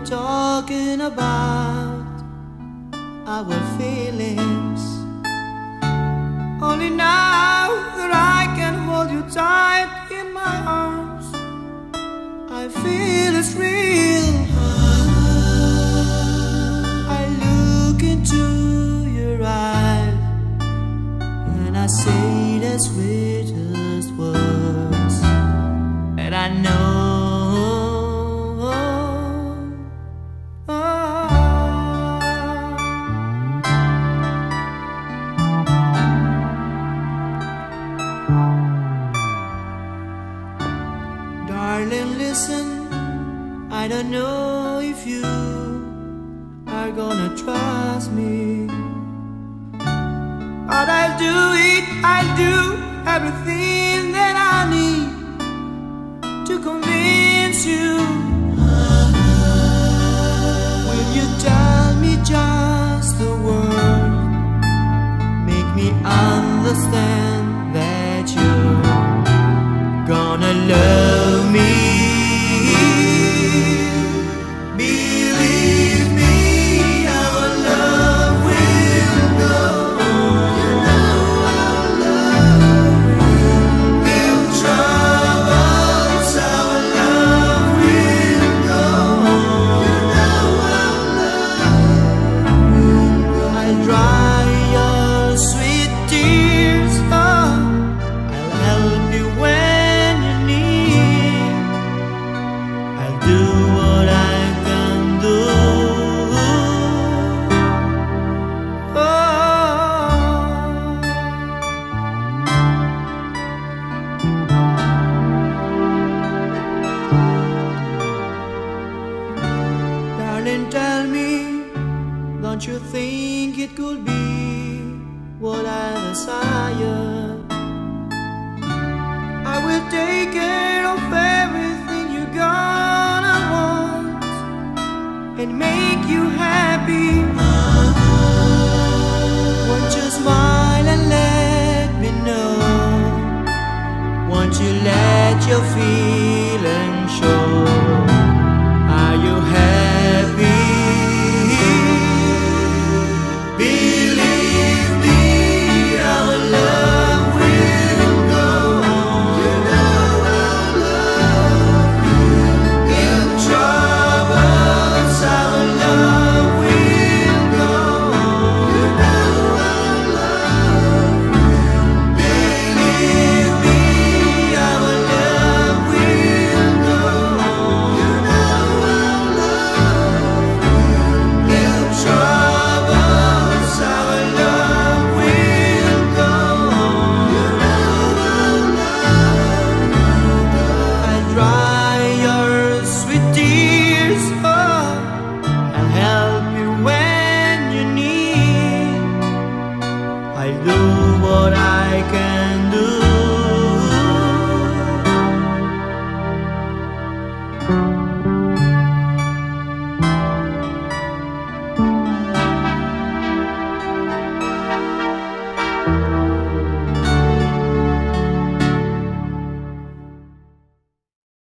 talking about our feelings. Only now that I can hold you tight in my arms, I feel it's real. I look into your eyes and I say the sweetest words, and I know. I don't know if you are gonna trust me. But I'll do it, I'll do everything don't you think it could be what I desire? I will take care of everything you're gonna want and make you happy. Won't you smile and let me know? Won't you let your feelings?